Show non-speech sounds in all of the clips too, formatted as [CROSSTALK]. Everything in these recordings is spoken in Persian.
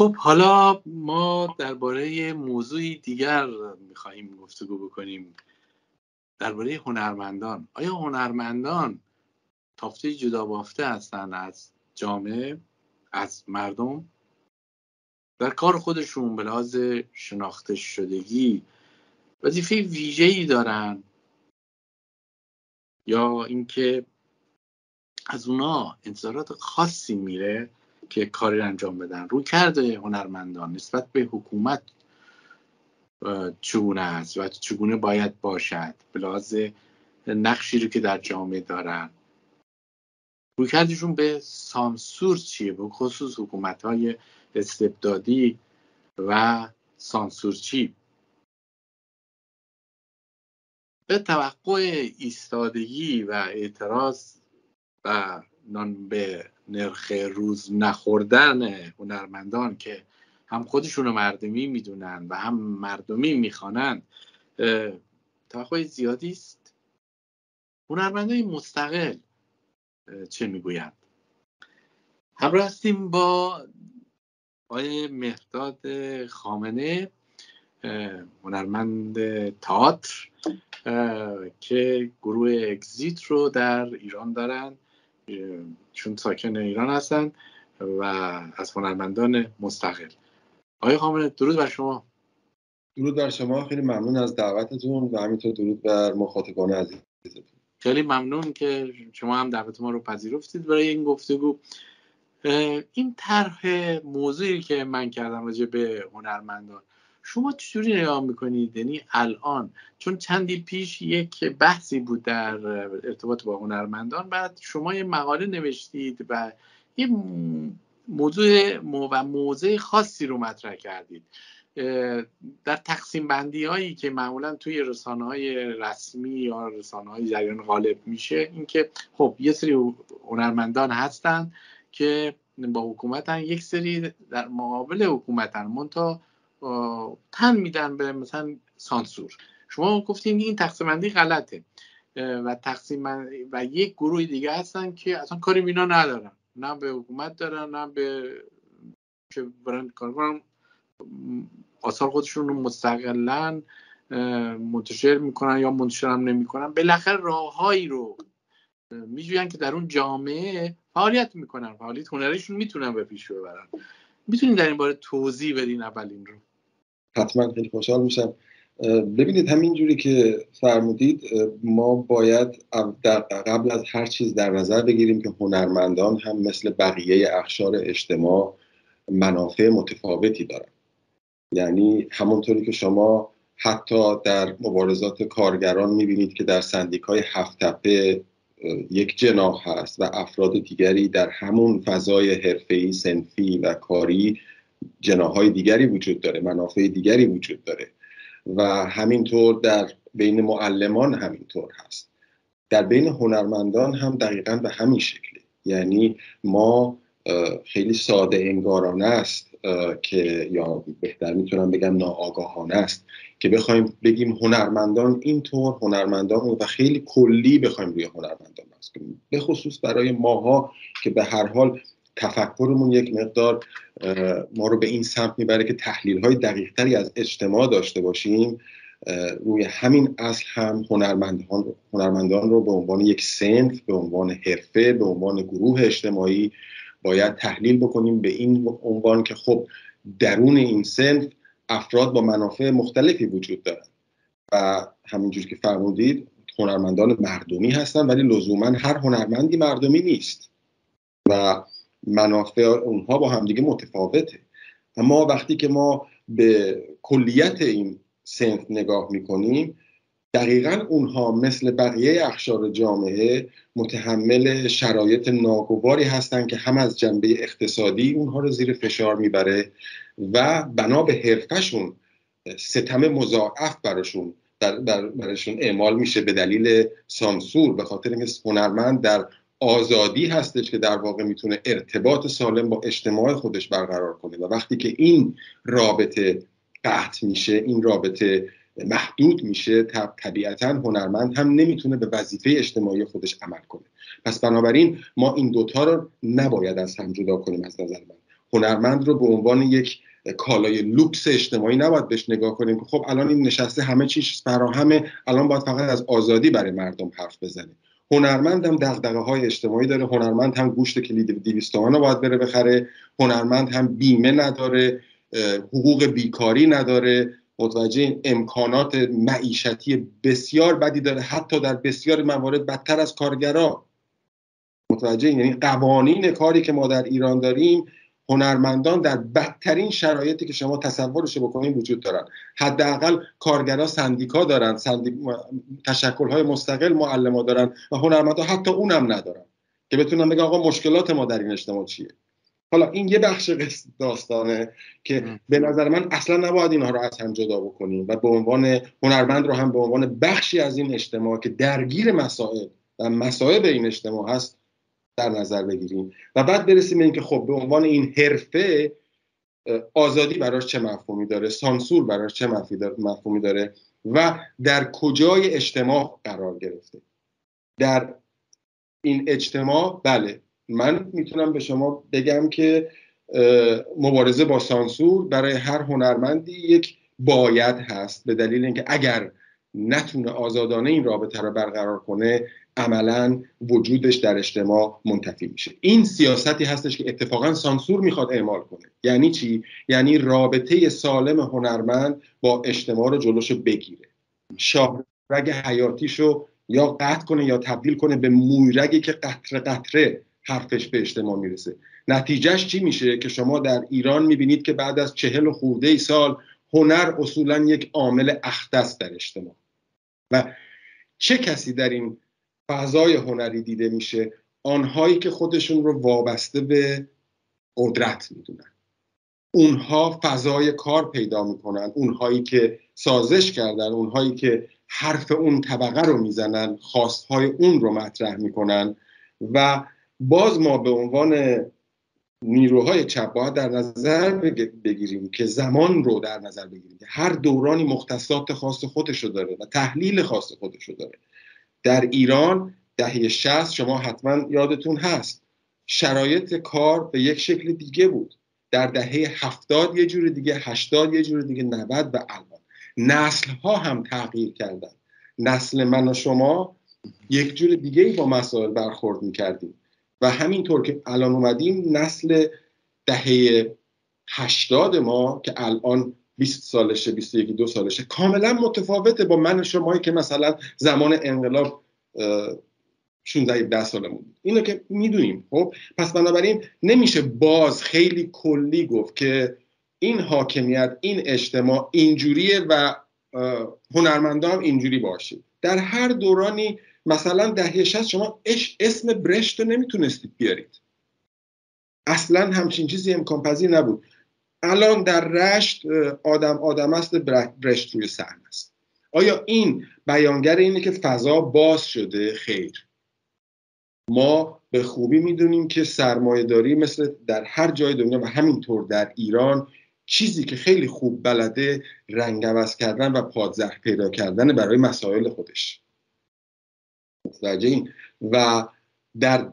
خب حالا ما درباره موضوعی دیگر می‌خواهیم گفتگو بکنیم. درباره هنرمندان. آیا هنرمندان تافته جدا بافته هستند از جامعه از مردم؟ در کار خودشون به لحاظ شناخته شدگی وظیفه ویژه‌ای دارن؟ یا اینکه از اونا انتظارات خاصی میره؟ که کاری انجام بدن. رو کرده هنرمندان نسبت به حکومت چگونه است و چگونه باید باشد؟ به لحاظ نقشی رو که در جامعه دارن. رویکردشون به سانسور چیه؟ به خصوص حکومت های استبدادی و سانسورچی. به توقع ایستادگی و اعتراض و نان به نرخ روز نخوردن هنرمندان که هم خودشون رو مردمی می‌دونن و هم مردمی می‌خوانند توقع زیادی است. هنرمندای مستقل چه می‌گویند؟ همراه هستیم با آقای مهداد خامنه هنرمند تئاتر که گروه اگزیت رو در ایران دارن. چون ساکن ایران هستن و از هنرمندان مستقل. آقای خامنه درود بر شما. درود بر شما. خیلی ممنون از دعوتتون و همینطور درود بر مخاطبان عزیزتون. خیلی ممنون که شما هم دعوت ما رو پذیرفتید برای این گفتگو. این طرح موضوعی که من کردم راجع به هنرمندان شما چجوری نگاه می‌کنید؟ یعنی الان چون چندی پیش یک بحثی بود در ارتباط با هنرمندان بعد شما یه مقاله نوشتید و یه موضوع و موضع خاصی رو مطرح کردید. در تقسیم بندی هایی که معمولا توی رسانه های رسمی یا رسانه های جریان غالب میشه اینکه خب یه سری هنرمندان هستن که با حکومتن یک سری در مقابل حکومتن منتها تن میدن به مثلا سانسور. شما گفتین این تقسیم بندی غلطه و تقسیم و یک گروه دیگه هستن که اصلا کاری بینا ندارن. نه به حکومت دارن نه به که برن کار آثار خودشون رو مستقلا منتشر می‌کنن یا منتشر هم نمی‌کنن. بالاخره راههایی رو میجوین که در اون جامعه فعالیت می‌کنن. فعالیت هنریشون می‌تونن به پیش ببرن. می‌تونید در این باره توضیح بدین اولین رو. حتما خیلی خوشحال میشم. ببینید همین جوری که فرمودید ما باید قبل از هر چیز در نظر بگیریم که هنرمندان هم مثل بقیه اخشار اجتماع منافع متفاوتی دارن. یعنی همونطوری که شما حتی در مبارزات کارگران می‌بینید که در سندیکای هفت تپه یک جناح هست و افراد دیگری در همون فضای حرفه‌ای سنفی و کاری جناهای دیگری وجود داره منافع دیگری وجود داره و همینطور در بین معلمان همینطور هست. در بین هنرمندان هم دقیقا به همین شکله یعنی ما خیلی ساده انگارانه است که یا بهتر می‌تونم بگم ناآگاهانه است که بخوایم بگیم هنرمندان اینطور هنرمندان و خیلی کلی بخوایم روی هنرمندان کنیم به خصوص برای ماها که به هر حال تفکرمون یک مقدار ما رو به این سمت می‌بره که تحلیل های دقیق تری از اجتماع داشته باشیم. روی همین اصل هم هنرمندان, هنرمندان رو به عنوان یک سنف به عنوان حرفه به عنوان گروه اجتماعی باید تحلیل بکنیم به این عنوان که خب درون این سنف افراد با منافع مختلفی وجود دارن. و همینجور که فرمودید هنرمندان مردمی هستن ولی لزوما هر هنرمندی مردمی نیست. و منافع اونها با همدیگه متفاوته. اما وقتی که ما به کلیت این سنف نگاه می‌کنیم دقیقا اونها مثل بقیه اخشار جامعه متحمل شرایط ناگواری هستند که هم از جنبه اقتصادی اونها رو زیر فشار می‌بره و بنا به حرفشون ستم مضاعف براشون در براشون اعمال میشه به دلیل سانسور به خاطر اینکه هنرمند در آزادی هستش که در واقع می‌تونه ارتباط سالم با اجتماع خودش برقرار کنه. و وقتی که این رابطه قطع میشه این رابطه محدود میشه طبیعتا هنرمند هم نمی‌تونه به وظیفه اجتماعی خودش عمل کنه. پس بنابراین ما این دوتا رو نباید از هم جدا کنیم از نظر من. هنرمند رو به عنوان یک کالای لوکس اجتماعی نباید بهش نگاه کنیم که خب الان این نشسته همه چیز فراهمه الان باید فقط از آزادی برای مردم حرف بزنه. هنرمند هم دغدغه های اجتماعی داره. هنرمند هم گوشت کلید 200 تومن رو باید بره بخره. هنرمند هم بیمه نداره حقوق بیکاری نداره. متوجه امکانات معیشتی بسیار بدی داره. حتی در بسیار موارد بدتر از کارگرا. متوجه؟ یعنی قوانین کاری که ما در ایران داریم هنرمندان در بدترین شرایطی که شما تصورش بکنید وجود دارن. حداقل کارگرا سندیکا دارن سندیک... تشکل های مستقل معلما دارن و هنرمندا حتی اونم ندارن که بتونن بگن آقا مشکلات ما در این اجتماع چیه. حالا این یه بخش داستانه که به نظر من اصلا نباید اینها رو از هم جدا بکنیم و به عنوان هنرمند رو هم به عنوان بخشی از این اجتماع که درگیر مسائل و مسائل این اجتماع هست در نظر بگیریم. و بعد برسیم به اینکه خب به عنوان این حرفه آزادی براش چه مفهومی داره؟ سانسور براش چه مفهومی داره و در کجای اجتماع قرار گرفته؟ در این اجتماع بله. من می‌تونم به شما بگم که مبارزه با سانسور برای هر هنرمندی یک باید هست به دلیل اینکه اگر نتونه آزادانه این رابطه رو برقرار کنه عملا وجودش در اجتماع منتفی میشه. این سیاستی هستش که اتفاقا سانسور می‌خواد اعمال کنه. یعنی چی؟ یعنی رابطه سالم هنرمند با اجتماع رو جلوشو بگیره. شاهرگ حیاتیشو یا قطع کنه یا تبدیل کنه به مویرگی که قطره قطره حرفش به اجتماع می‌رسه. نتیجهش چی میشه؟ که شما در ایران می‌بینید که بعد از چهل و خورده ای سال هنر اصولا یک عامل اختص در اجتماع. و چه کسی در این فضای هنری دیده میشه آنهایی که خودشون رو وابسته به قدرت می‌دونن. اونها فضای کار پیدا می‌کنن اونهایی که سازش کردن اونهایی که حرف اون طبقه رو می‌زنن خواستهای اون رو مطرح می‌کنن و باز ما به عنوان نیروهای چپ باید در نظر بگیریم که زمان رو در نظر بگیریم که هر دورانی مختصات خاص خودشو داره و تحلیل خاص خودشو داره. در ایران دهه 60 شما حتما یادتون هست شرایط کار به یک شکل دیگه بود. در دهه هفتاد یه جور دیگه هشتاد یه جور دیگه 90 و الان. نسل ها هم تغییر کردن. نسل من و شما یک جور دیگه با مسائل برخورد می‌کردیم. و همینطور که الان اومدیم نسل دهه هشتاد ما که الان 20 سالشه 21 دو سالشه کاملا متفاوته با من شمایی که مثلا زمان انقلاب 16 ده سالمون. بود اینو که می‌دونیم. خب پس بنابراین نمیشه باز خیلی کلی گفت که این حاکمیت این اجتماع اینجوریه و هنرمندان اینجوری باشه در هر دورانی مثلا دهه 60 شما اسم برشت رو نمی‌تونستید بیارید. اصلا همچین چیزی امکان پذیر نبود. الان در رشت آدم آدم است برشت روی صحنه است. آیا این بیانگر اینه که فضا باز شده؟ خیر. ما به خوبی می‌دونیم که سرمایه داری مثل در هر جای دنیا و همینطور در ایران چیزی که خیلی خوب بلده رنگ عوض کردن و پادزهر پیدا کردن برای مسائل خودش. و در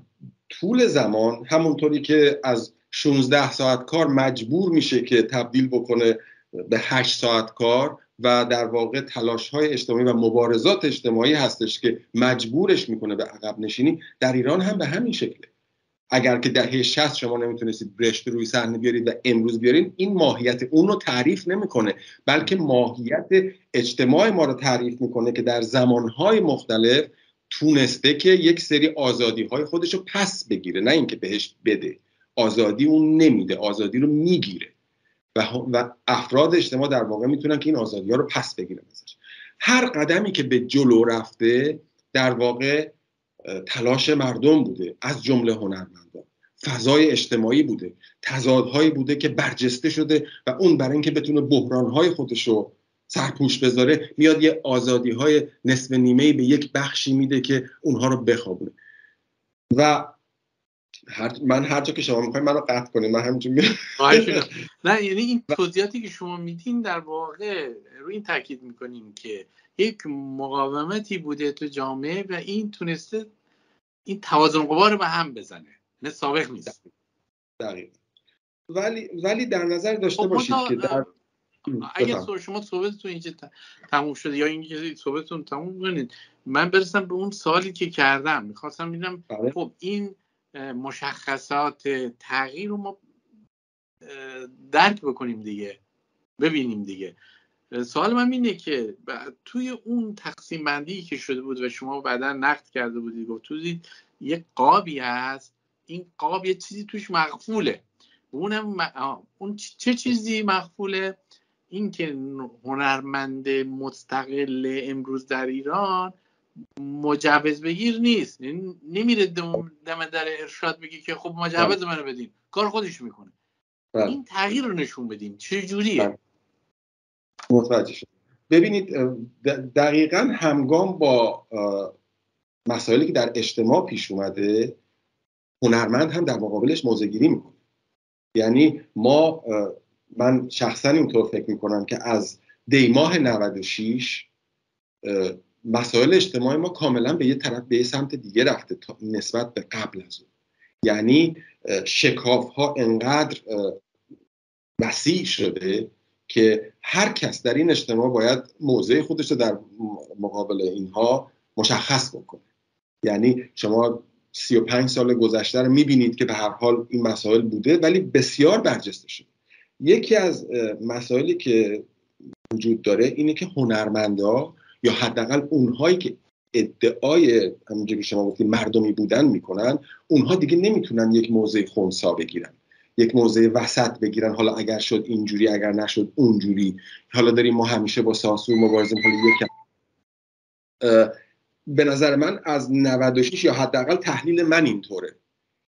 طول زمان همونطوری که از 16 ساعت کار مجبور میشه که تبدیل بکنه به 8 ساعت کار و در واقع تلاش های اجتماعی و مبارزات اجتماعی هستش که مجبورش می‌کنه به عقب نشینی در ایران هم به همین شکله. اگر که دهه 60 شما نمی‌تونستید برشت روی صحنه بیارید و امروز بیارید این ماهیت اون رو تعریف نمی‌کنه بلکه ماهیت اجتماع ما رو تعریف می‌کنه که در زمانهای مختلف تونسته که یک سری آزادی های خودش رو پس بگیره نه اینکه بهش بده. آزادی اون نمیده آزادی رو می‌گیره. و, و افراد اجتماع در واقع می‌تونن که این آزادی ها رو پس بگیرن ازش. هر قدمی که به جلو رفته در واقع تلاش مردم بوده از جمله هنرمندان. فضای اجتماعی بوده. تضادهایی بوده که برجسته شده و اون برای اینکه بتونه بحرانهای خودش رو سرپوش بذاره میاد یه آزادی های نصف نیمه به یک بخشی میده که اونها رو بخوابونه. و هر من هر جا که شما می‌خواید منو قطع کنید من همینجور نه [LAUGHS] یعنی این توضیحاتی که شما میدین در واقع روی این تاکید می‌کنیم که یک مقاومتی بوده تو جامعه و این تونسته این توازن قوا رو به هم بزنه. نه سابق نیست. دقیق ولی ولی در نظر داشته خب باشید که در اگر شما صحبتتون اینجا تموم شده یا اینکه صحبتتون تموم کنید من برسم به اون سوالی که کردم. می‌خواستم ببینم بله. خب این مشخصات تغییر رو ما درک بکنیم دیگه. ببینیم دیگه. سوال من اینه که توی اون تقسیم بندی که شده بود و شما بعدا نقد کرده بودید گفتید یه قابی هست. این قاب یه چیزی توش مقفوله. اونم اون چه چیزی مخفوله این که هنرمند مستقل امروز در ایران مجوز بگیر نیست. یعنی نمیره دم در ارشاد بگی که خب مجوز منو بدین. کار خودش می‌کنه. بله. این تغییر رو نشون بدیم چه جوریه؟ بله. متوجه شد ببینید دقیقا همگام با مسائلی که در اجتماع پیش اومده هنرمند هم در مقابلش موضع گیری می‌کنه. یعنی ما من شخصا اینطور فکر می‌کنم که از دیماه 96 مسائل اجتماعی ما کاملا به یه طرف به یه سمت دیگه رفته نسبت به قبل از اون. یعنی شکاف ها انقدر وسیع شده که هر کس در این اجتماع باید موضع خودش رو در مقابل اینها مشخص بکنه. یعنی شما 35 سال گذشته رو می‌بینید که به هر حال این مسائل بوده ولی بسیار برجسته شده. یکی از مسائلی که وجود داره اینه که هنرمندا یا حداقل اونهایی که ادعای همونجوری شما گفتید مردمی بودن می‌کنن اونها دیگه نمی‌تونن یک موضع خونسا بگیرن یک موضع وسط بگیرن. حالا اگر شد اینجوری اگر نشد اونجوری. حالا داریم ما همیشه با سانسور مبارزه حالا یک به نظر من از 96 یا حداقل تحلیل من اینطوره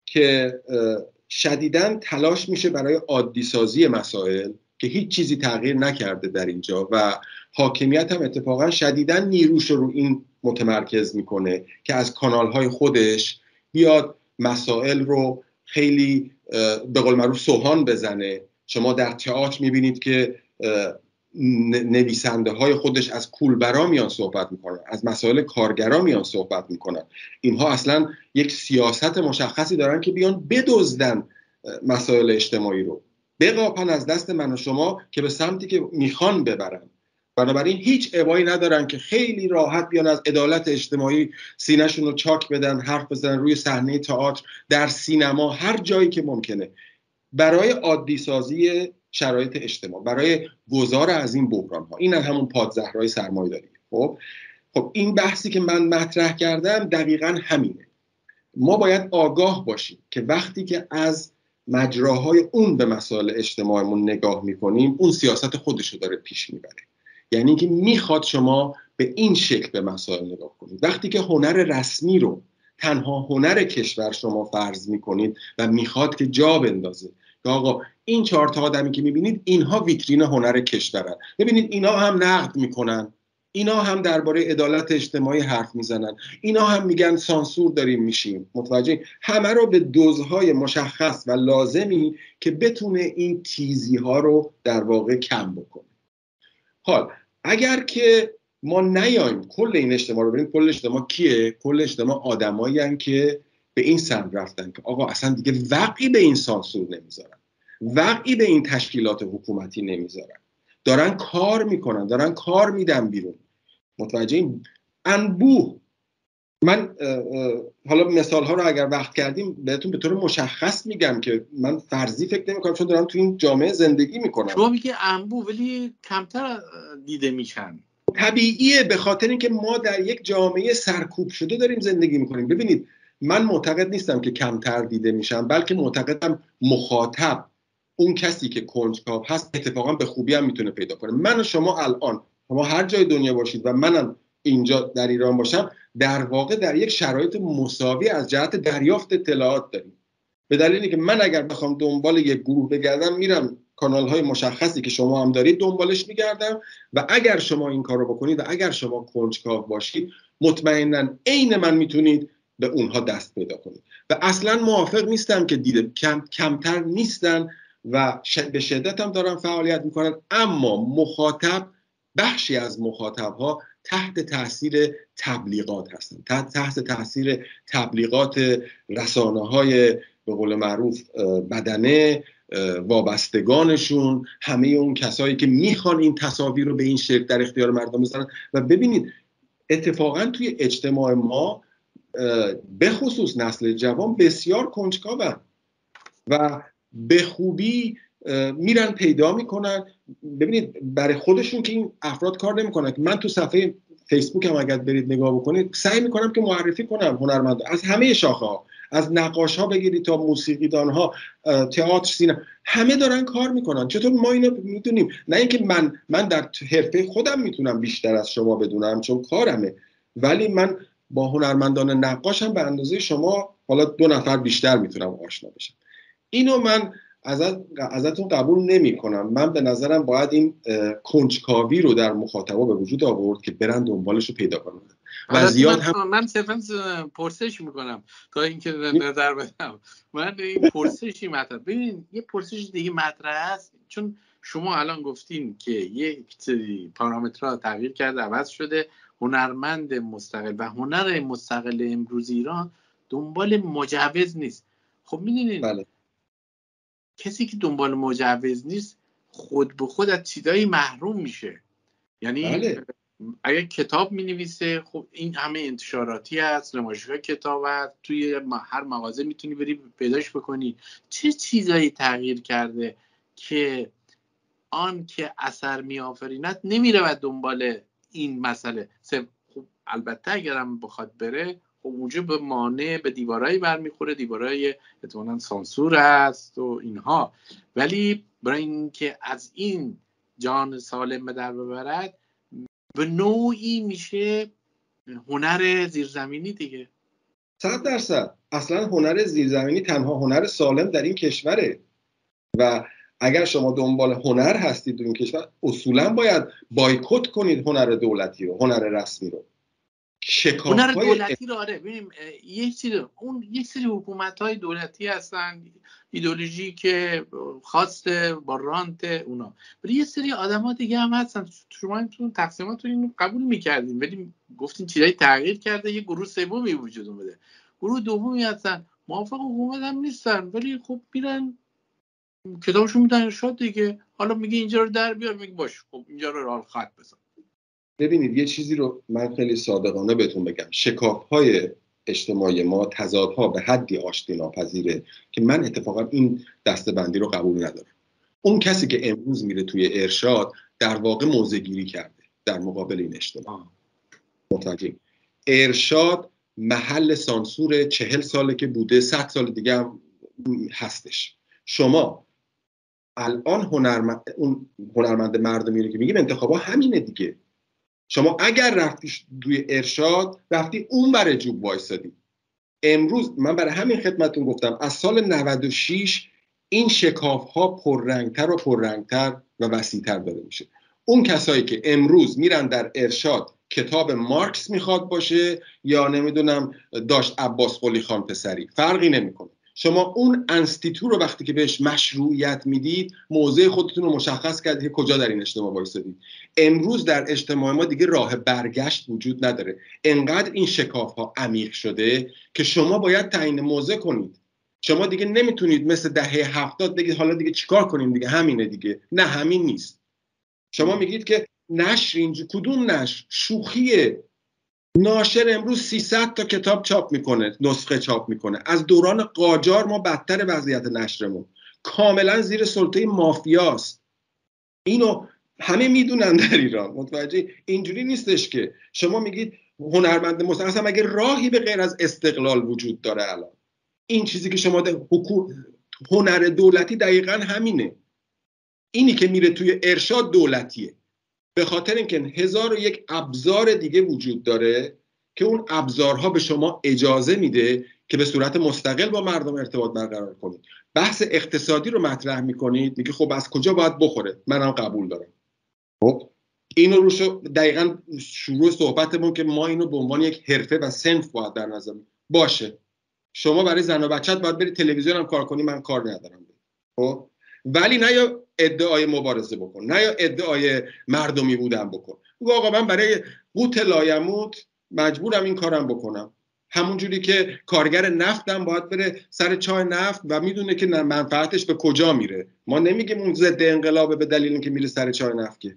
که شدیدا تلاش میشه برای عادی سازی مسائل که هیچ چیزی تغییر نکرده در اینجا و حاکمیت هم اتفاقا شدیدا نیروش رو این متمرکز می‌کنه که از کانال های خودش بیاد مسائل رو خیلی به قول معروف سوهان بزنه. شما در تئاتر می‌بینید که نویسنده های خودش از کولبرا میان صحبت می‌کنن از مسائل کارگرا میان صحبت می‌کنن. اینها اصلا یک سیاست مشخصی دارن که بیان بدزدن مسائل اجتماعی رو. بقاپن از دست من و شما که به سمتی که می‌خوان ببرن. بنابراین هیچ عبایی ندارن که خیلی راحت بیان از عدالت اجتماعی سینهشون رو چاک بدن حرف بزنن روی صحنه تئاتر در سینما هر جایی که ممکنه. برای عادی سازی شرایط اجتماع برای گذار از این بحران ها این هم همون پادزهرهای سرمایه داری. خب؟ خب این بحثی که من مطرح کردم دقیقا همینه. ما باید آگاه باشیم که وقتی که از مجراهای اون به مسائل اجتماعمون نگاه می‌کنیم اون سیاست خودشو داره پیش می‌بره. یعنی که می‌خواد شما به این شکل به مسائل نگاه کنید. وقتی که هنر رسمی رو تنها هنر کشور شما فرض می‌کنید و می‌خواد که جا بندازه که آقا این چهار تا آدمی که می‌بینید اینها ویترین هنر کشورن. ببینید اینا هم نقد می‌کنن. اینا هم درباره عدالت اجتماعی حرف می‌زنن. اینا هم میگن سانسور داریم میشیم. متوجه؟ همه رو به دوزهای مشخص و لازمی که بتونه این تیزی ها رو در واقع کم بکنه. حال اگر که ما نیایم کل این اجتماع رو ببینیم کل اجتماع کیه؟ کل اجتماع آدمایی که به این سمت رفتن که آقا اصلا دیگه وقعی به این سانسور نمی‌ذارن. وقعی به این تشکیلات حکومتی نمی‌ذارن. دارن کار می‌کنن دارن کار میدن بیرون. متوجه این انبوه. من حالا مثال ها رو اگر وقت کردیم بهتون به طور مشخص میگم که من فرضی فکر نمی کنم چون دارم تو این جامعه زندگی می‌کنم. شما میگه انبو ولی کمتر دیده میشن. طبیعیه به خاطر اینکه ما در یک جامعه سرکوب شده داریم زندگی می‌کنیم. ببینید من معتقد نیستم که کمتر دیده میشم بلکه معتقدم مخاطب اون کسی که کنجکاو هست اتفاقا به خوبی هم می‌تونه پیدا کنه. من و شما الان شما هر جای دنیا باشید و منم اینجا در ایران باشم در واقع در یک شرایط مساوی از جهت دریافت اطلاعات داریم. به دلیلی که من اگر بخوام دنبال یک گروه بگردم میرم کانال های مشخصی که شما هم دارید دنبالش میگردم و اگر شما این کار رو بکنید و اگر شما کنجکاو باشید مطمئنا عین من می‌تونید به اونها دست پیدا کنید و اصلا موافق نیستم که دیده کم، کمتر نیستن و به شدت هم دارن فعالیت می‌کنن. اما مخاطب بخشی از مخاطب ها تحت تاثیر تبلیغات هستن. تحت, تاثیر تبلیغات رسانه های به قول معروف بدنه وابستگانشون همه اون کسایی که می‌خوان این تصاویر رو به این شکل در اختیار مردم بزنن و ببینید اتفاقا توی اجتماع ما به خصوص نسل جوان بسیار کنجکاون و به خوبی میرن پیدا می‌کنن. ببینید برای خودشون که این افراد کار نمی‌کنن. من تو صفحه فیسبوک هم اگر برید نگاه بکنید سعی می‌کنم که معرفی کنم هنرمند. از همه شاخه ها از نقاش ها بگیرید تا موسیقیدان ها تئاتر سینما همه دارن کار می‌کنن. چطور ما اینو می‌دونیم؟ نه اینکه من من در حرفه خودم می‌تونم بیشتر از شما بدونم چون کارمه. ولی من با هنرمندان نقاش هم به اندازه شما حالا دو نفر بیشتر می‌تونم آشنا بشم. اینو من ازت ازتون قبول نمی کنم من به نظرم باید این کنجکاوی رو در مخاطبا به وجود آورد که برن دنبالش رو پیدا کنن. و زیاد هم من صرفا پرسش می‌کنم. تا اینکه نظر بدم. من این پرسشی مطرح ببین یه پرسش دیگه مطرح است. چون شما الان گفتین که یک سری پارامترها تغییر کرده عوض شده. هنرمند مستقل و هنر مستقل امروز ایران دنبال مجوز نیست خب می‌دونید بله. کسی که دنبال مجوز نیست خود به خود از چیزایی محروم میشه یعنی بله. اگر کتاب می نویسه خب این همه انتشاراتی هست نمایشگاه کتاب هست توی هر مغازه می‌تونی بری پیداش بکنی چه چیزایی تغییر کرده که آن که اثر می آفریند نمیره و دنبال این مسئله. خب البته اگرم بخواد بره خب اونجا به مانع به دیوارایی برمیخوره دیوارای احتمالا سانسور هست و اینها. ولی برای اینکه از این جان سالم به در ببرد به نوعی میشه هنر زیرزمینی دیگه. صد درصد. اصلا هنر زیرزمینی تنها هنر سالم در این کشوره. و اگر شما دنبال هنر هستید در این کشور اصولا باید بایکوت کنید هنر دولتی رو هنر رسمی رو. هنر دولتی رو آره ببینیم یک سری اون یک سری حکومت های دولتی هستن ایدولوژی که خواست با رانت اونا. ولی یه سری آدم دیگه هم هستن. شما تو تقسیمات رو اینو قبول می‌کردیم ولی گفتین چیزایی تغییر کرده یه گروه سومی وجود اومده. گروه دومی هستن. موافق حکومت هم نیستن ولی خب میرن کتابشون میدن ارشاد دیگه حالا میگه اینجا رو در بیار میگه باش خب اینجا رو رال خط بزن. ببینید یه چیزی رو من خیلی صادقانه بهتون بگم. شکاف های اجتماعی ما تضادها به حدی آشتی ناپذیره که من اتفاقا این دستبندی رو قبول ندارم. اون کسی که امروز میره توی ارشاد در واقع موزه گیری کرده در مقابل این اجتماع. متوجه. ارشاد محل سانسور چهل ساله که بوده صد سال دیگه هم هستش. شما الان هنرمند اون هنرمند مردمی رو که میگیم انتخابا همینه دیگه. شما اگر رفتی توی ارشاد رفتی اون برای جوب وایسادی. امروز من برای همین خدمتون گفتم از سال 96 این شکاف ها پررنگتر و پررنگتر و وسیعتر داره میشه. اون کسایی که امروز میرن در ارشاد کتاب مارکس می‌خواد باشه یا نمی‌دونم داشت عباس قلی خان پسری فرقی نمی‌کنه. شما اون انستیتو رو وقتی که بهش مشروعیت می‌دید موضع خودتون رو مشخص کردید که کجا در این اجتماع وایسادید. امروز در اجتماع ما دیگه راه برگشت وجود نداره. انقدر این شکاف ها عمیق شده که شما باید تعیین موضع کنید. شما دیگه نمی‌تونید مثل دهه هفتاد بگید حالا دیگه چیکار کنیم دیگه؟ همینه دیگه. نه همین نیست. شما میگید که نشر اینجا کدوم نشر؟ شوخیه. ناشر امروز 300 تا کتاب چاپ می‌کنه نسخه چاپ می‌کنه. از دوران قاجار ما بدتر وضعیت نشرمون. کاملا زیر سلطه مافیاست. اینو همه می‌دونن در ایران. متوجه اینجوری نیستش که. شما میگید هنرمند مستقل مگه راهی به غیر از استقلال وجود داره الان؟ این چیزی که شما هنر دولتی دقیقا همینه. اینی که میره توی ارشاد دولتیه. به خاطر اینکه هزار و یک ابزار دیگه وجود داره که اون ابزارها به شما اجازه میده که به صورت مستقل با مردم ارتباط برقرار کنید. بحث اقتصادی رو مطرح می‌کنید میگه خب از کجا باید بخوره؟ منم قبول دارم. خب اینو روش دقیقا شروع صحبتمون که ما اینو به عنوان یک حرفه و سنف باید در نظر باشه. شما برای زن و بچت باید بری تلویزیون هم کار کنی من کار ندارم. خب ولی نه یا ادعای مبارزه بکن. نه یا ادعای مردمی بودن بکن. بگو آقا من برای قوت لایموت مجبورم این کارم بکنم. همونجوری که کارگر نفتم باید بره سر چای نفت و می‌دونه که منفعتش به کجا میره. ما نمیگیم اون ضد انقلابه به دلیل اینکه میره سر چای نفت که.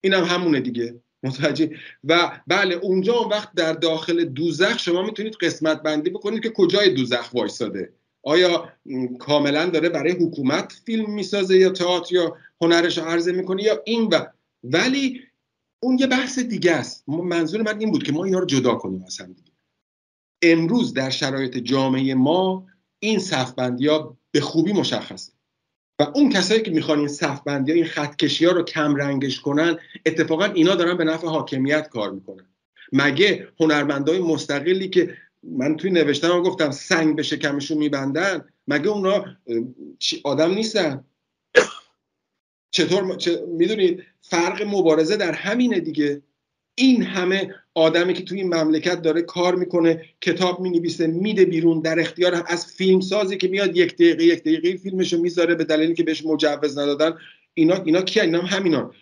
اینم هم همونه دیگه. متوجه؟ و بله اونجا اون وقت در داخل دوزخ شما می‌تونید قسمت بندی بکنید که کجای دوزخ وایساده. آیا کاملا داره برای حکومت فیلم می‌سازه یا تئاتر یا هنرش عرضه می‌کنه یا این و ولی اون یه بحث دیگه است. منظور من این بود که ما اینا رو جدا کنیم از هم دیگه. امروز در شرایط جامعه ما این صفبندی ها به خوبی مشخصه. و اون کسایی که می‌خوان این صفبندی ها این خطکشی ها رو کم رنگش کنن اتفاقا اینا دارن به نفع حاکمیت کار می‌کنن. مگه هنرمندای مستقلی که من توی نوشتم گفتم سنگ به شکمشون میبندن. مگه اونا آدم نیستن؟ چطور می‌دونید فرق مبارزه در همینه دیگه. این همه آدمی که توی این مملکت داره کار می‌کنه کتاب می‌نویسه میده بیرون در اختیار از فیلم سازی که میاد یک دقیقه یک دقیقه فیلمشو می‌ذاره به دلیلی که بهش مجوز ندادن. اینا اینا کی اینا هم همینان.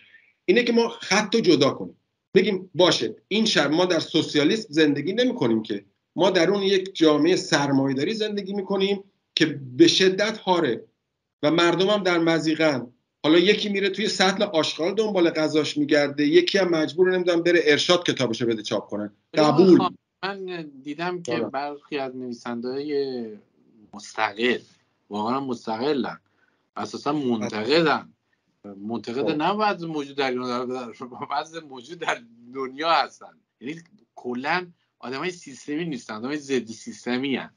اینه که ما خط جدا کنیم. بگیم باشه این شب ما در سوسیالیسم زندگی نمی کنیم که. ما در اون یک جامعه سرمایهداری زندگی می‌کنیم که به شدت هاره و مردم هم در مزیقن حالا یکی میره توی سطل آشغال دنبال غذاش میگرده یکی هم مجبور نمی‌دونم بره ارشاد کتابشو بده چاپ کنه. قبول. من دیدم که برخی از نویسنده های مستقل واقعا مستقلن. اساسا منتقدن. منتقد خب. نه بعض موجود در بعض موجود در دنیا هستن. یعنی کلا آدم های سیستمی نیستن آدم های ضد سیستمی هن.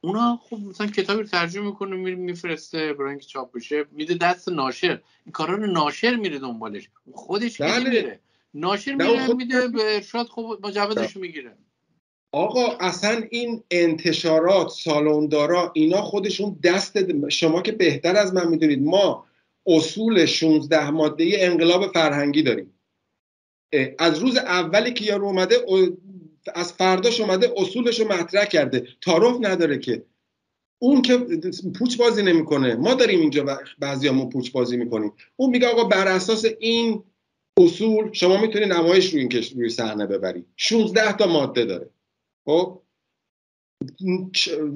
اونا خب مثلا کتابی رو ترجمه می‌کنه میره میفرسته برای اینکه چاپ بشه میده دست ناشر. این کارا رو ناشر میره دنبالش. خودش بله. میره ناشر میره خود... میده به ارشاد خب مجوزش می‌گیره. آقا اصلا این انتشارات سالوندارا اینا خودشون دست شما که بهتر از من می‌دونید. ما اصول 16 ماده انقلاب فرهنگی داریم. از روز اولی که یارو اومده از فرداش اومده اصولش رو مطرح کرده. تعارف نداره که. اون که پوچ بازی نمی‌کنه. ما داریم اینجا بعضیامون پوچ بازی می‌کنیم. اون میگه آقا بر اساس این اصول شما می‌تونید نمایش روی این روی صحنه ببرید 16 تا ماده داره. خب؟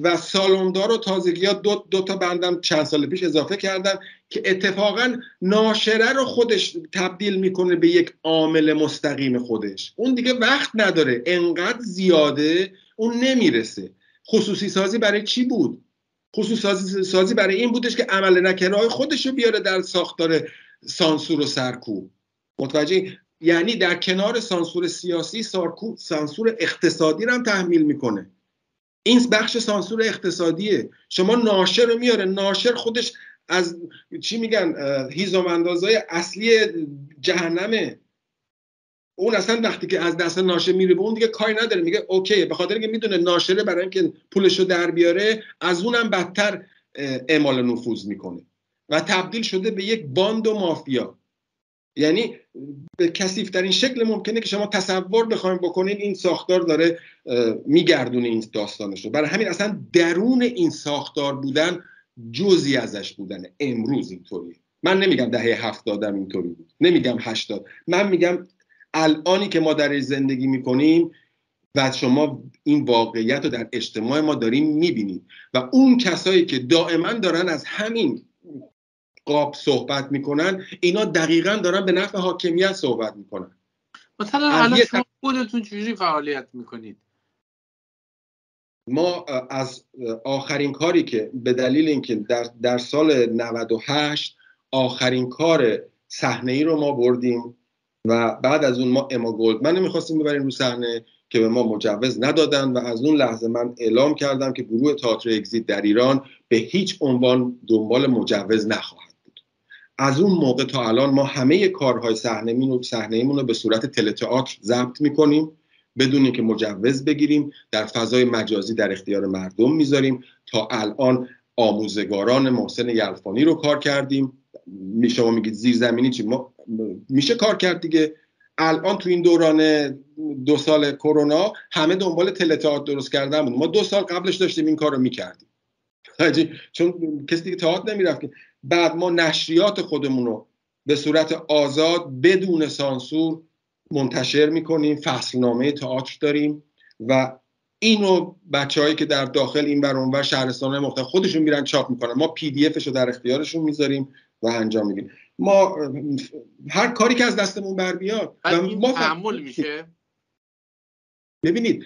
و سالوندار و تازگی ها دو, دو تا بندم چند سال پیش اضافه کردن که اتفاقا ناشره رو خودش تبدیل می‌کنه به یک عامل مستقیم خودش. اون دیگه وقت نداره. انقدر زیاده اون نمی‌رسه. خصوصی سازی برای چی بود؟ خصوصی سازی برای این بودش که عمل نکرهای خودش رو بیاره در ساختار سانسور و سرکوب. متوجه یعنی در کنار سانسور سیاسی سانسور اقتصادی رو هم تحمیل می‌کنه. این بخش سانسور اقتصادیه. شما ناشر رو میاره. ناشر خودش از چی میگن هیزم اندازهای اصلی جهنمه. اون اصلا وقتی که از دست ناشر میره به اون دیگه کاری نداره. میگه اوکی به خاطر اینکه می‌دونه ناشره برای اینکه پولش رو در بیاره از اونم بدتر اعمال نفوذ می‌کنه. و تبدیل شده به یک باند و مافیا. یعنی به کسیفترین شکل ممکنه که شما تصور بخوایم بکنین این ساختار داره میگردونه این داستانش رو. برای همین اصلا درون این ساختار بودن جزی ازش بودن امروز اینطوریه. من نمیگم دهه هفتادم اینطوری بود. نمیگم هشتاد. من میگم الانی که ما در زندگی می‌کنیم و شما این واقعیت رو در اجتماع ما داریم می‌بینید. و اون کسایی که دائما دارن از همین قاب صحبت می‌کنن اینا دقیقا دارن به نفع حاکمیت صحبت می‌کنن. مثلا الان شما خودتون چجوری فعالیت می‌کنید؟ ما از آخرین کاری که به دلیل اینکه در, در سال 98 آخرین کار صحنه ای رو ما بردیم و بعد از اون ما اما گلدمن می‌خواستیم ببریم رو صحنه که به ما مجوز ندادن و از اون لحظه من اعلام کردم که گروه تئاتر اگزیت در ایران به هیچ عنوان دنبال مجوز نخواهد از اون موقع تا الان ما همه کارهای صحنه رو به صورت تلتئاتر ضبط می‌کنیم بدون اینکه مجوز بگیریم در فضای مجازی در اختیار مردم می‌ذاریم. تا الان آموزگاران محسن یلفانی رو کار کردیم. می شما میگید زیرزمینی چی؟ ما میشه کار کرد دیگه. الان تو این دوران دو سال کرونا همه دنبال تلتئاتر درست کردن بود. ما دو سال قبلش داشتیم این کار رو می‌کردیم. [LAUGHS] چون کسی دیگه تئاتر نمی‌رفت بعد ما نشریات خودمون رو به صورت آزاد بدون سانسور منتشر می‌کنیم فصلنامه تئاتر داریم و اینو بچههایی که در داخل این بر اونور شهرستان مختلف خودشون میرن چاپ می‌کنن. ما پی دی افش رو در اختیارشون می‌ذاریم و انجام میدیم ما هر کاری که از دستمون بر بیاد ما تحمل میشه؟ ببینید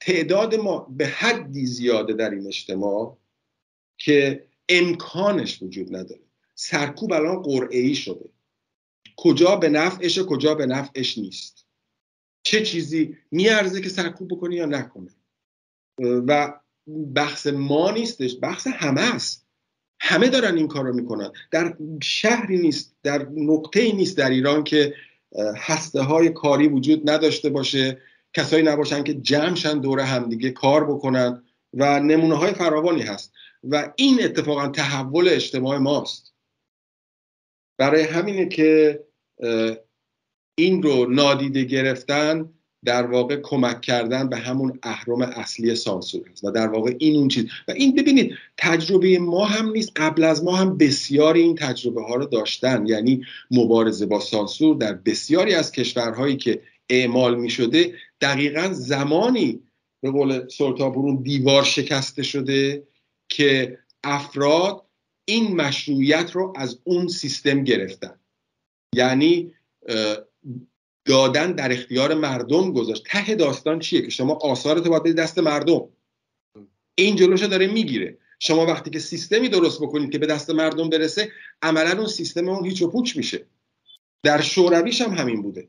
تعداد ما به حدی زیاده در این اجتماع که امکانش وجود نداره. سرکوب الان قرعه ای شده. کجا به نفعش کجا به نفعش نیست. چه چیزی میارزه که سرکوب بکنی یا نکنه. و بحث ما نیستش بحث همه است. همه دارن این کار رو می‌کنن. در شهری نیست در نقطه نیست در ایران که هسته های کاری وجود نداشته باشه. کسایی نباشن که جمعشن دور همدیگه کار بکنن و نمونه های فراوانی هست. و این اتفاقا تحول اجتماع ماست. برای همینه که این رو نادیده گرفتن در واقع کمک کردن به همون اهرم اصلی سانسور هست و در واقع این اون چیز. و این ببینید تجربه ما هم نیست قبل از ما هم بسیاری این تجربه ها رو داشتن. یعنی مبارزه با سانسور در بسیاری از کشورهایی که اعمال می شده دقیقا زمانی به قول سلطان دیوار شکسته شده که افراد این مشروعیت رو از اون سیستم گرفتن. یعنی دادن در اختیار مردم گذاشت. ته داستان چیه که شما آثارت باید دست مردم؟ این جلوش داره می‌گیره. شما وقتی که سیستمی درست بکنید که به دست مردم برسه عملا اون سیستم اون هیچ و پوچ میشه. در شورویش هم همین بوده.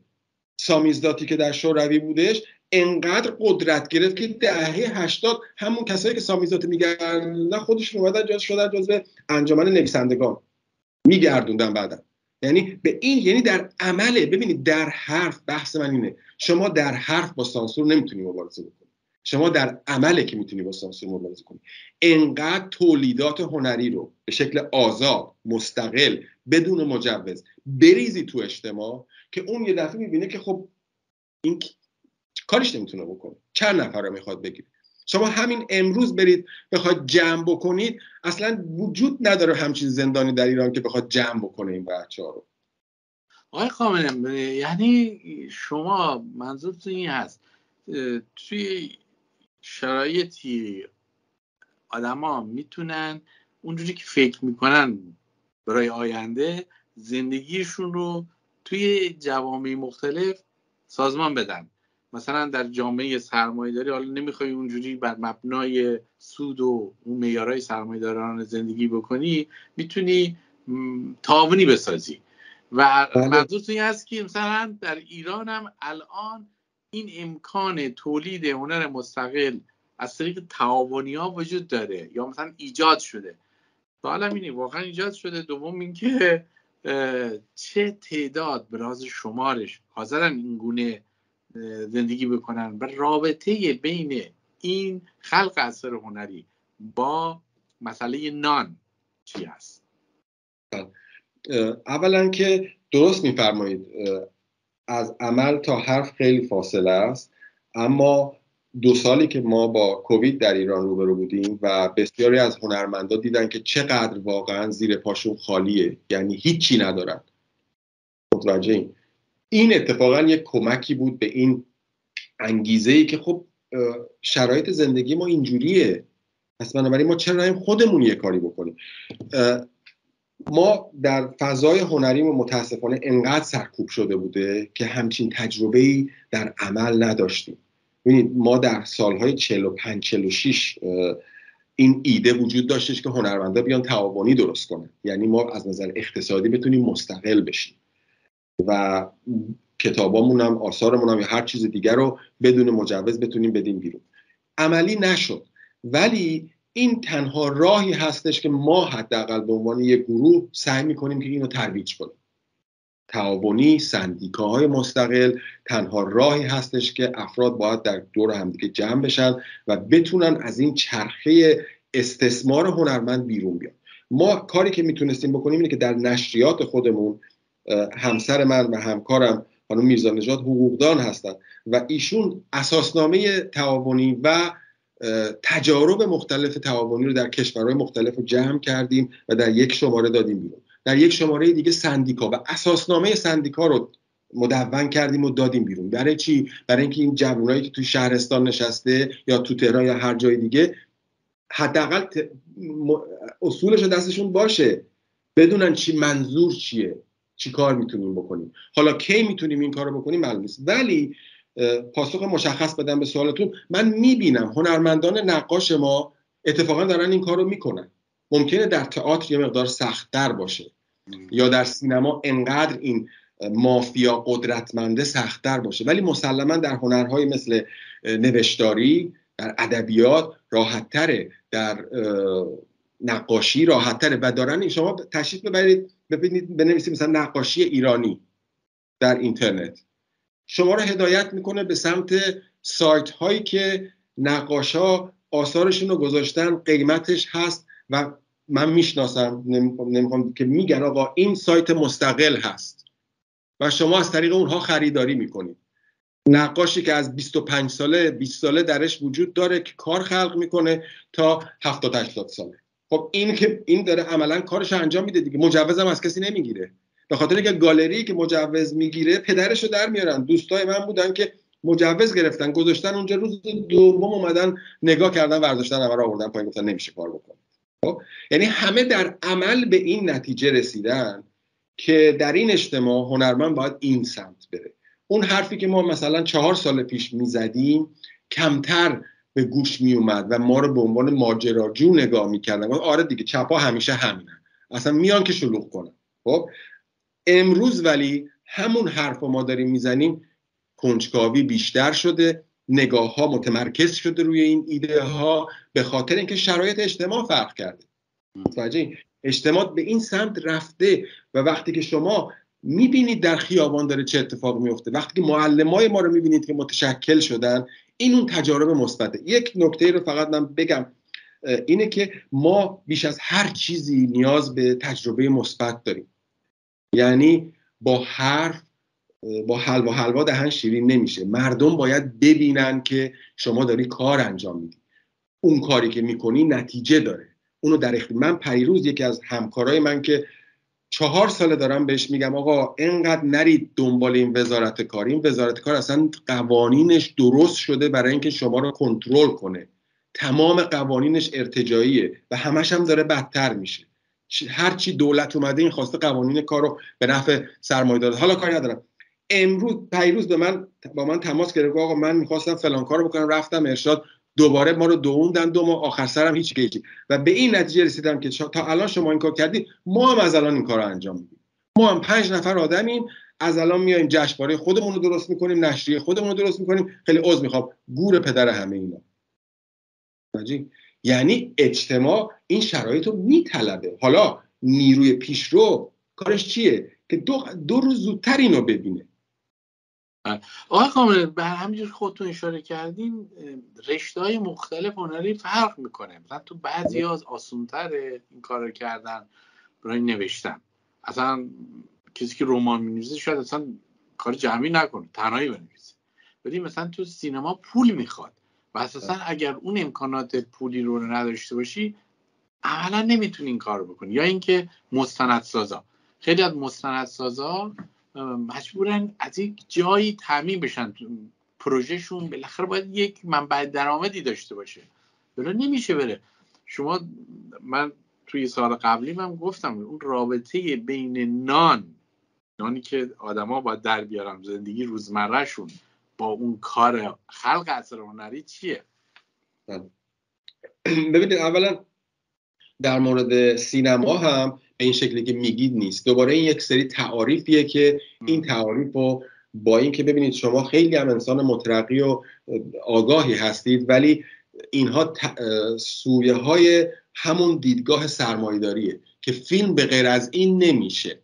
سامیزداتی که در شوروی بودش انقدر قدرت گرفت که دهه هشتاد همون کسایی که سامیزدات میگردن خودشون اومدن جز شدن جزو انجمن نویسندگان. میگردوندن بعدا. یعنی به این یعنی در عمله ببینید در حرف بحث من اینه. شما در حرف با سانسور نمی‌تونی مبارزه بکنی. شما در عمله که می‌تونی با سانسور مبارزه کنی. انقدر تولیدات هنری رو به شکل آزاد مستقل بدون مجوز بریزی تو اجتماع که اون یه دفعه می‌بینه که خب این کارش نمی‌تونه بکنه. چند نفر رو می‌خواد بگیره. شما همین امروز برید بخواد جمع بکنید اصلا وجود نداره همچین زندانی در ایران که بخواد جمع بکنه این بچه ها رو. آقای خامنه یعنی شما منظورتون این هست توی شرایطی آدما می‌تونن اونجوری که فکر می‌کنن برای آینده زندگیشون رو توی جوامع مختلف سازمان بدن. مثلا در جامعه سرمایه داری حالا نمی‌خوای اونجوری بر مبنای سود و اون میارای سرمایه داران زندگی بکنی می‌تونی تاونی بسازی. و بله. منظور این هست که مثلا در ایران هم الان این امکان تولید هنر مستقل از طریق تعاونی ها وجود داره یا مثلا ایجاد شده. سوالم اینه واقعا ایجاد شده؟ دوم اینکه چه تعداد به راز شمارش حاضرن این گونه زندگی بکنن و رابطه بین این خلق اثر هنری با مسئله نان چی هست؟ اولا که درست میفرمایید از عمل تا حرف خیلی فاصله است اما دو سالی که ما با کووید در ایران روبرو بودیم و بسیاری از هنرمندا دیدن که چقدر واقعا زیر پاشون خالیه یعنی هیچی ندارن. متوجه این این اتفاقا یک کمکی بود به این انگیزه ای که خب شرایط زندگی ما اینجوریه. پس بنابراین ما چرا نیم خودمون یه کاری بکنیم؟ ما در فضای هنری و متاسفانه انقدر سرکوب شده بوده که همچین تجربه ای در عمل نداشتیم. ببینید ما در سالهای 45 46 این ایده وجود داشتش که هنرمندا بیان تعاونی درست کنن. یعنی ما از نظر اقتصادی بتونیم مستقل بشیم. و کتابامون هم آثارمون هم یا هر چیز دیگر رو بدون مجوز بتونیم بدیم بیرون. عملی نشد. ولی این تنها راهی هستش که ما حداقل به عنوان یک گروه سعی می‌کنیم که اینو ترویج کنیم. تعاونی سندیکاهای مستقل تنها راهی هستش که افراد باید در دور همدیگه جمع بشن و بتونن از این چرخه استثمار هنرمند بیرون بیان. ما کاری که می‌تونستیم بکنیم اینه که در نشریات خودمون همسر من و همکارم خانم میرزا نجات حقوقدان هستند. و ایشون اساسنامه تعاونی و تجارب مختلف تعاونی رو در کشورهای مختلف رو جمع کردیم و در یک شماره دادیم بیرون. در یک شماره دیگه سندیکا. و اساسنامه سندیکا رو مدون کردیم و دادیم بیرون. برای چی؟ برای اینکه این جوانایی که تو شهرستان نشسته یا تو تهران یا هر جای دیگه حداقل اصولش دستشون باشه. بدونن چی منظور چیه. چی کار می‌تونیم بکنیم؟ حالا کی می‌تونیم این کار رو بکنیم؟ معلوم نیست. ولی پاسخ مشخص بدم به سوالتون. من می‌بینم هنرمندان نقاش ما اتفاقا دارن این کار رو می‌کنن. ممکنه در تئاتر یه مقدار سختتر باشه. یا در سینما انقدر این مافیا قدرتمنده سختتر باشه. ولی مسلما در هنرهای مثل نوشتاری در ادبیات راحتتره. در نقاشی راحتتره و دارن شما تشریف ببرید ببینید بنویسید مثلا نقاشی ایرانی در اینترنت. شما رو هدایت می‌کنه به سمت سایت هایی که نقاشا آثارشون رو گذاشتن قیمتش هست و من می‌شناسم نمی‌خوام که میگن آقا این سایت مستقل هست و شما از طریق اونها خریداری می‌کنید. نقاشی که از 25 ساله 20 ساله درش وجود داره که کار خلق می‌کنه تا 70 80 ساله. خب این که این داره عملا کارش انجام میده دیگه. مجوزم از کسی نمی‌گیره. به خاطر اینکه گالری که مجوز می‌گیره پدرش رو در میارن. دوستای من بودن که مجوز گرفتن گذاشتن اونجا. روز دوم اومدن نگاه کردن ورزشتن همه رو آوردن پایین گفتن نمیشه کار بکن خب؟ یعنی همه در عمل به این نتیجه رسیدن که در این اجتماع هنرمند باید این سمت بره. اون حرفی که ما مثلا چهار سال پیش می‌زدیم کمتر به گوش می اومد و ما رو به عنوان ماجراجو نگاه می‌کردن. آره دیگه چپا همیشه همینن. اصلا میان که شلوغ کنن. خب؟ امروز ولی همون حرف ما داریم می‌زنیم کنجکاوی بیشتر شده نگاه ها متمرکز شده روی این ایده ها به خاطر اینکه شرایط اجتماع فرق کرده. متوجه اجتماع به این سمت رفته و وقتی که شما می‌بینید در خیابان داره چه اتفاق میفته وقتی که معلمای ما رو می‌بینید که متشکل شدن این اون تجارب مثبته. یک نکته رو فقط من بگم اینه که ما بیش از هر چیزی نیاز به تجربه مثبت داریم. یعنی با حرف با حلوا حلوا دهن شیرین نمیشه. مردم باید ببینن که شما داری کار انجام میدی. اون کاری که می‌کنی نتیجه داره. اونو در اختیار من پریروز یکی از همکارای من که چهار ساله دارم بهش میگم آقا انقدر نرید دنبال این وزارت کار. این وزارت کار اصلا قوانینش درست شده برای اینکه شما رو کنترل کنه. تمام قوانینش ارتجاییه و همش هم داره بدتر میشه. هر چی دولت اومده این خواسته قوانین کار رو به نفع سرمایه داره حالا کاری ندارم. امروز پیروز به من با من تماس گرفت آقا من می‌خواستم فلان کارو بکنم رفتم ارشاد. دوباره ما رو دووندن دو ماه آخر سرم هیچ گیجی و به این نتیجه رسیدم که تا الان شما این کار کردید ما هم از الان این کار رو انجام میدیم. ما هم پنج نفر آدمیم از الان میایم جشنواره خودمون رو درست می‌کنیم نشریه خودمون رو درست می‌کنیم. خیلی عذر می‌خوام. گور پدر همه اینا. یعنی اجتماع این شرایط رو میطلبه. حالا نیروی پیشرو کارش چیه؟ که دو, دو روز زودتر اینو ببینه. آقای کامل به همینجور خودتون اشاره کردین رشته های مختلف هنری فرق می‌کنه. مثلا تو بعضی از آسونتر این کار رو کردن برای نوشتن. اصلا کسی که رمان می‌نویسه شاید اصلا کار جمعی نکنه تنهایی بنویسه. ولی مثلا تو سینما پول می‌خواد. و اساسا اگر اون امکانات پولی رو نداشته باشی عملا نمی‌تونی این کار بکنی. یا اینکه مستندسازا. خیلی از مستندسازا مجبورن از یک جایی تعمین بشن پروژهشون. بالاخره باید یک منبع درآمدی داشته باشه. بلا نمیشه بره. شما من توی سال قبلی من گفتم اون رابطه بین نان نانی که آدما باید در بیارن زندگی روزمرهشون با اون کار خلق اثر هنری چیه؟ بله. ببینید اولا در مورد سینما هم به این شکلی که میگید نیست. دوباره این یک سری تعاریفیه که این تعاریف رو با اینکه ببینید شما خیلی هم انسان مترقی و آگاهی هستید ولی اینها سویه های همون دیدگاه سرمایداریه که فیلم به غیر از این نمیشه.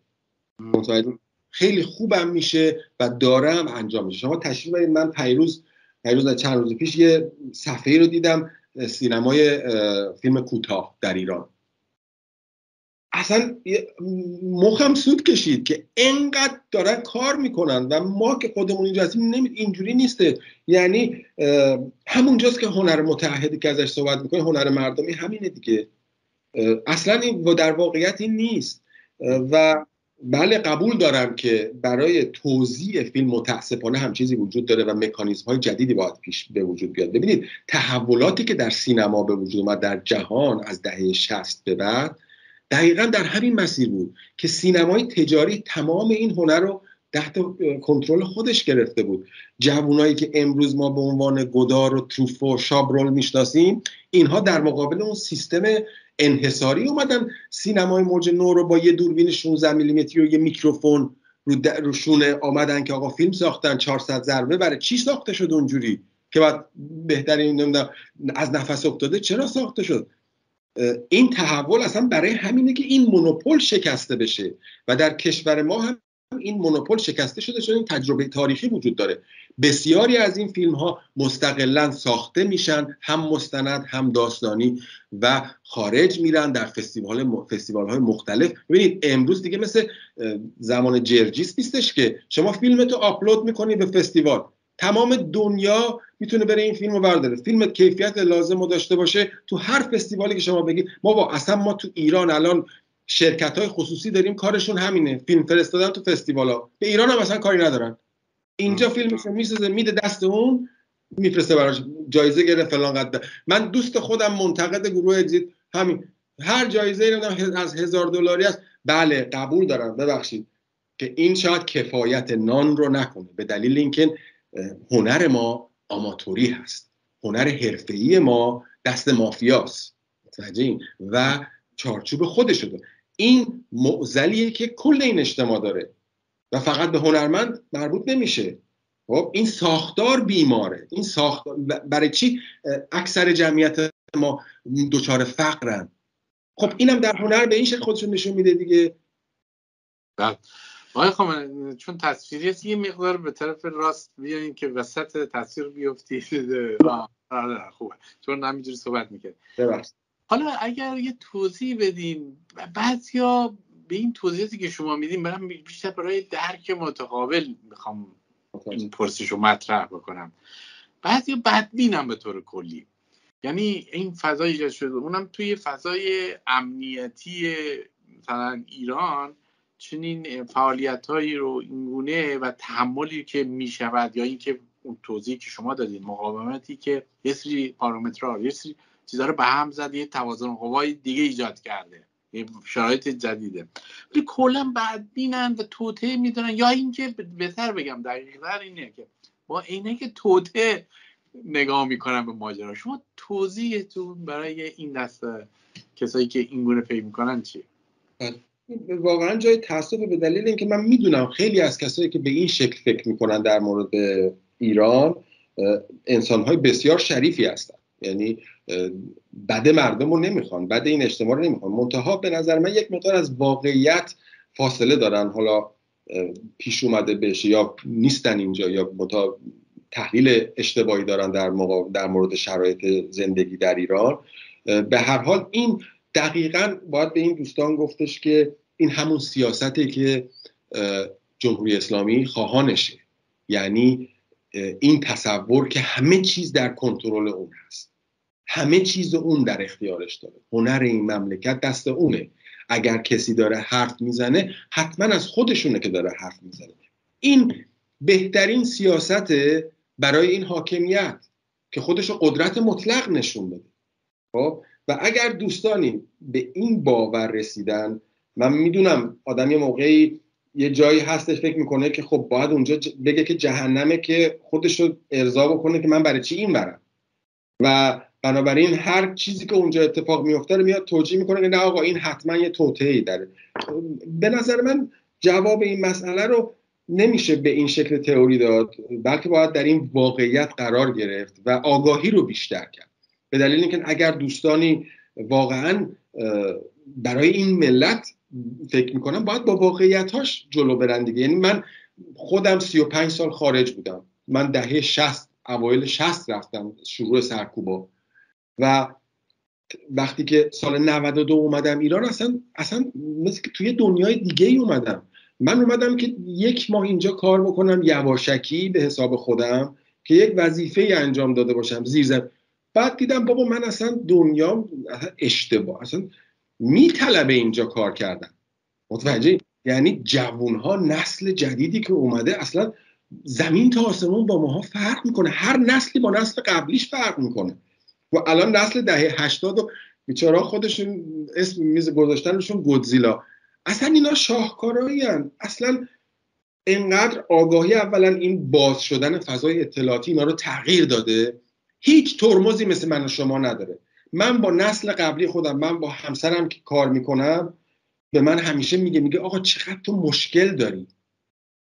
خیلی خوبم میشه و دارم انجام میشه. شما تشریف برید من پیروز پیروز چند روز پیش یه صفحه رو دیدم. سینمای فیلم کوتاه در ایران. اصلا مخم سود کشید که انقدر دارن کار می‌کنن و ما که خودمون اینجا هستیم اینجوری نیسته. یعنی همونجاست که هنر متحدی که ازش صحبت می‌کنه هنر مردمی همینه دیگه. اصلا این در واقعیت این نیست. و بله قبول دارم که برای توضیح فیلم متاسفانه هم چیزی وجود داره و مکانیزم های جدیدی باید پیش به وجود بیاد. ببینید تحولاتی که در سینما به وجود اومد در جهان از دهه 60 به بعد دقیقا در همین مسیر بود که سینمای تجاری تمام این هنر رو تحت کنترل خودش گرفته بود. جوانایی که امروز ما به عنوان گدار و تروفو و شابرول می‌شناسیم اینها در مقابل اون سیستم انحصاری اومدن. سینمای موج نو رو با یه دوربین 16 میلیمتری و یه میکروفون رو, رو شونه آمدن که آقا فیلم ساختن 400 ضربه برای چی ساخته شد اونجوری؟ که بعد بهترین نمی‌دونم از نفس افتاده چرا ساخته شد؟ این تحول اصلا برای همینه که این مونوپول شکسته بشه و در کشور ما هم این مونوپول شکسته شده چون این تجربه تاریخی وجود داره. بسیاری از این فیلم ها مستقلا ساخته میشن هم مستند هم داستانی و خارج میرن در فستیوال فستیوال های مختلف. ببینید امروز دیگه مثل زمان جرجیس نیستش که شما فیلمتو آپلود می‌کنی به فستیوال. تمام دنیا می‌تونه بره این فیلم رو برداره. فیلم کیفیت لازم رو داشته باشه تو هر فستیوالی که شما بگید. ما با اصلا ما تو ایران الان شرکت های خصوصی داریم کارشون همینه. فیلم فرستادن تو فستیوال ها به ایران هم اصلا کاری ندارن. اینجا فیلمش می‌سازه میده دست اون میفرسته براش. جایزه گرفت فلان قد. من دوست خودم منتقد گروه اگزیت همین. هر جایزه ای از هزار دلاری است. بله قبول دارم. ببخشید. که این شاید کفایت نان رو نکنه. به دلیل اینکه هنر ما آماتوری هست. هنر حرفه‌ای ما دست مافیاست. متوجه و چارچوب خودش داره. این معزلیه که کل این اجتماع داره. و فقط به هنرمند مربوط نمیشه. خب این ساختار بیماره. این ساختار برای چی؟ اکثر جمعیت ما دچار فقرن. خب اینم در هنر به این شکل خودشون نشون میده دیگه. بله. آقای خامنه چون تصویری یه مقدار به طرف راست بیاین که وسط تصویر بیفتی. [LAUGHS] آره، خوبه. چون همینجوری صحبت می‌کرد. حالا اگر یه توضیح بدین بعضیا به این توضیحاتی که شما میدین برم بیشتر برای درک متقابل می‌خوام این پرسش رو مطرح بکنم. بعضی بدبینم به طور کلی. یعنی این فضا ایجاد شده. اونم توی فضای امنیتی مثلا ایران چنین فعالیت هایی رو اینگونه و تحملی که می‌شود یا اینکه اون توضیحی که شما دادین مقاومتی که یه سری پارامترها یه سری چیزها رو به هم زد یه توازن قوای دیگه ایجاد کرده. یه شرایط جدیده. ولی کلا بدبینن و توته می‌دونن. یا اینکه بهتر بگم دقیقتر اینه که با اینه که توته نگاه می‌کنن به ماجرا. شما توضیحتون برای این دسته کسایی که این گونه فکر می‌کنن چیه واقعا جای تاسف به دلیل اینکه من می‌دونم خیلی از کسایی که به این شکل فکر می‌کنن در مورد ایران انسانهای بسیار شریفی هستن. یعنی بد مردم رو نمی‌خوان بد این اجتماع رو نمی‌خوان. منتها به نظر من یک مقدار از واقعیت فاصله دارن. حالا پیش اومده بشه یا نیستن اینجا یا متا تحلیل اشتباهی دارن در, در مورد شرایط زندگی در ایران. به هر حال این دقیقا باید به این دوستان گفتش که این همون سیاسته که جمهوری اسلامی خواهانشه. یعنی این تصور که همه چیز در کنترل اون هست. همه چیز اون در اختیارش داره. هنر این مملکت دست اونه. اگر کسی داره حرف می‌زنه حتما از خودشونه که داره حرف می‌زنه. این بهترین سیاست برای این حاکمیت که خودش قدرت مطلق نشون بده. خب؟ و اگر دوستانی به این باور رسیدن من می‌دونم آدم یه موقعی یه جایی هستش فکر می‌کنه که خب باید اونجا بگه که جهنمه که خودش رو ارضا بکنه که من برای چی این برم. و بنابراین هر چیزی که اونجا اتفاق میفته رو میاد توجیه می‌کنه که نه آقا این حتما یه توطئه داره. به نظر من جواب این مسئله رو نمیشه به این شکل تئوری داد بلکه باید در این واقعیت قرار گرفت و آگاهی رو بیشتر کرد. به دلیل اینکه اگر دوستانی واقعا برای این ملت فکر می‌کنم باید با واقعیتاش جلو برن دیگه. یعنی من خودم 35 سال خارج بودم. من دهه 60 اوایل 60 رفتم شروع سرکوبا. و وقتی که سال 92 اومدم ایران اصلا اصلا مثل که توی دنیای دیگه ای اومدم. من اومدم که یک ماه اینجا کار بکنم یواشکی به حساب خودم که یک وظیفه انجام داده باشم زیر بعد دیدم بابا من اصلا دنیا اشتباه. اصلا میطلبه اینجا کار کردن. متوجه یعنی جوون ها نسل جدیدی که اومده اصلا زمین تا آسمون با ماها فرق می‌کنه. هر نسلی با نسل قبلیش فرق می‌کنه. و الان نسل دهه هشتاد و بیچارا خودشون اسم میز گذاشتنشون گودزیلا. اصلا اینا شاهکارایی اصلا انقدر آگاهی اولا این باز شدن فضای اطلاعاتی اینا رو تغییر داده. هیچ ترمزی مثل من و شما نداره. من با نسل قبلی خودم من با همسرم که کار می‌کنم به من همیشه میگه میگه آقا چقدر تو مشکل داری؟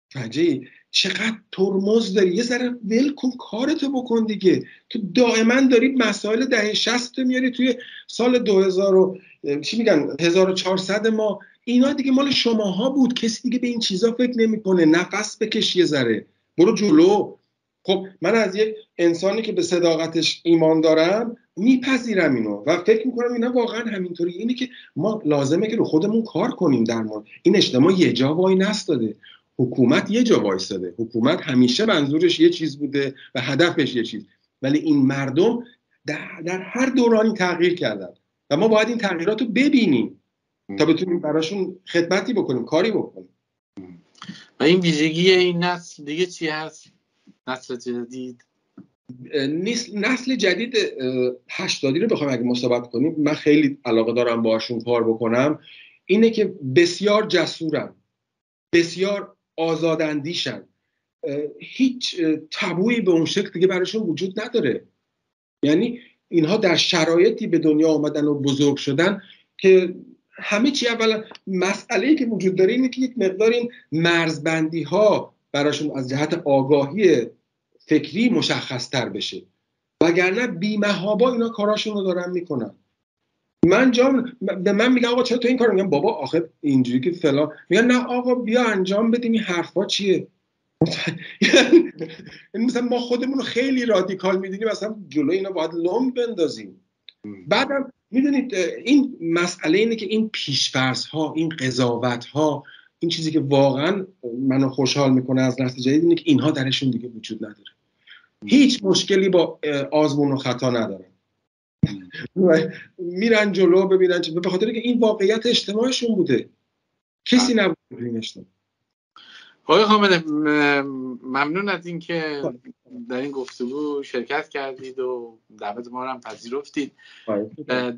فجی چقدر ترمز داری؟ یه ذره ول کن کارتو بکن دیگه. تو دائما داری مسائل دهه 60 میاری توی سال 2000 و چی میگن؟ 1400 ما. اینا دیگه مال شماها بود. کسی دیگه به این چیزا فکر نمی‌کنه. نفس بکش یه ذره. برو جلو. خب من از یک انسانی که به صداقتش ایمان دارم میپذیرم اینو. و فکر می‌کنم اینا واقعا همینطوری. اینه که ما لازمه که رو خودمون کار کنیم در مورد. این اجتماع یه جا وای نستاده. حکومت یه جا وایستاده. حکومت همیشه منظورش یه چیز بوده و هدفش یه چیز. ولی این مردم در, در هر دورانی تغییر کردن. و ما باید این تغییرات رو ببینیم تا بتونیم براشون خدمتی بکنیم کاری بکنیم. و این ویژگی این نسل دیگه چی هست؟ نسل جدید؟ نسل جدید هشتادی رو بخوایم اگه مصابت کنیم من خیلی علاقه دارم باشون کار بکنم. اینه که بسیار جسورن. بسیار آزاداندیشن. هیچ تبویی به اون شکل دیگه براشون وجود نداره. یعنی اینها در شرایطی به دنیا آمدن و بزرگ شدن که همه چی اولا مسئله که وجود داره اینه که یک مقدار این مرزبندی ها براشون از جهت آگاهی فکری مشخص تر بشه. وگرنه بیمهابا اینا کاراشون رو دارن می‌کنن. من جام به من میگن آقا چرا تو این کار میگم؟ بابا آخه اینجوری که فلان. میگن نه آقا بیا انجام بدیم این حرفا چیه؟ یعنی مثلا ما خودمون رو خیلی رادیکال می‌دونیم مثلا جلو اینا باید لوم بندازیم. بعدم می‌دونید این مسئله اینه که این پیشفرض ها این قضاوت ها این چیزی که واقعا منو خوشحال می‌کنه از نسل جدید اینه که اینها درشون دیگه وجود نداره. هیچ مشکلی با آزمون و خطا ندارن میرن جلو ببینن به خاطر که این واقعیت اجتماعشون بوده. کسی نبود بینشتون آقای حامد ممنون از اینکه در این گفتگو شرکت کردید و دعوت ما رو هم پذیرفتید.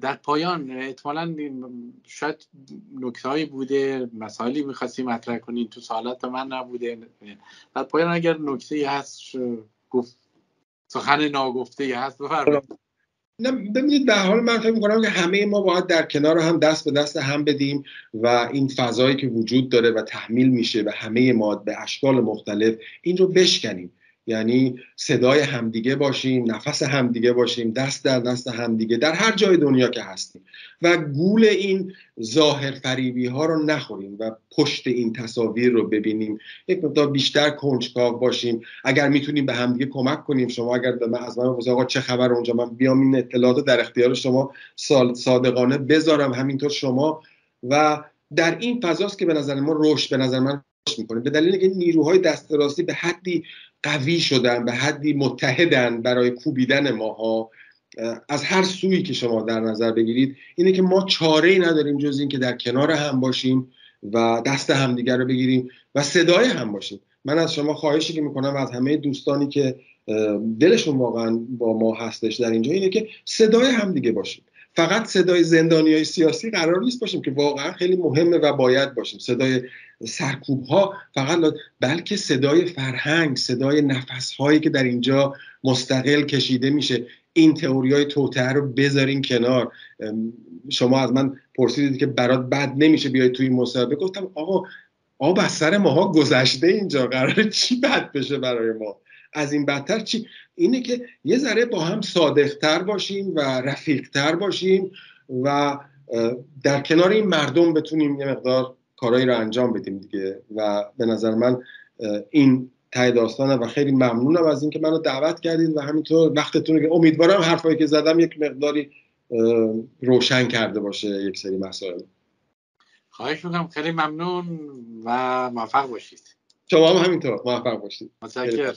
در پایان احتمالا شاید نکته هایی بوده مسائلی می‌خواستی مطرح کنید تو سوالات من نبوده. در پایان اگر نکته هست گفت سخن ناگفته هست بفرمایید. ببینید به حال من فکر می‌کنم که همه ما باید در کنار هم دست به دست هم بدیم و این فضایی که وجود داره و تحمیل میشه به همه ما به اشکال مختلف این رو بشکنیم. یعنی صدای همدیگه باشیم نفس همدیگه باشیم دست در دست همدیگه در هر جای دنیا که هستیم. و گول این ظاهر فریبی ها رو نخوریم و پشت این تصاویر رو ببینیم. یک مقدار بیشتر کنجکاو باشیم. اگر می‌تونیم به همدیگه کمک کنیم شما اگر به من از من آقا چه خبر اونجا؟ من بیام این اطلاعات در اختیار شما صادقانه بذارم. همینطور شما. و در این فضاست که به نظر ما رشد به نظر من می‌کنه. به دلیل که نیروهای دست راستی به حدی قوی شدن به حدی متحدن برای کوبیدن ماها از هر سویی که شما در نظر بگیرید اینه که ما چاره ای نداریم جز این که در کنار هم باشیم و دست همدیگر رو بگیریم و صدای هم باشیم. من از شما خواهشی که می‌کنم از همه دوستانی که دلشون واقعا با ما هستش در اینجا اینه که صدای همدیگه باشیم. فقط صدای زندانی های سیاسی قرار نیست باشیم که واقعا خیلی مهمه و باید باشیم. صدای سرکوب ها فقط بلکه صدای فرهنگ صدای نفس هایی که در اینجا مستقل کشیده میشه. این تئوری های توتعه رو بذارین کنار. شما از من پرسیدید که برات بد نمیشه بیای توی این مصاحبه. گفتم آقا آب از سر ماها گذشته اینجا. قرار چی بد بشه برای ما؟ از این بدتر چی؟ اینه که یه ذره با هم صادقتر باشیم و رفیقتر باشیم و در کنار این مردم بتونیم یه مقدار کارایی رو انجام بدیم دیگه. و به نظر من این تای داستانه و خیلی ممنونم از اینکه منو دعوت کردید و همینطور وقتتون که امیدوارم حرفایی که زدم یک مقداری روشن کرده باشه یک سری مسائل. خواهش می‌کنم. خیلی ممنون و موفق باشید. شما هم همینطور. موفق باشید. متشکرم.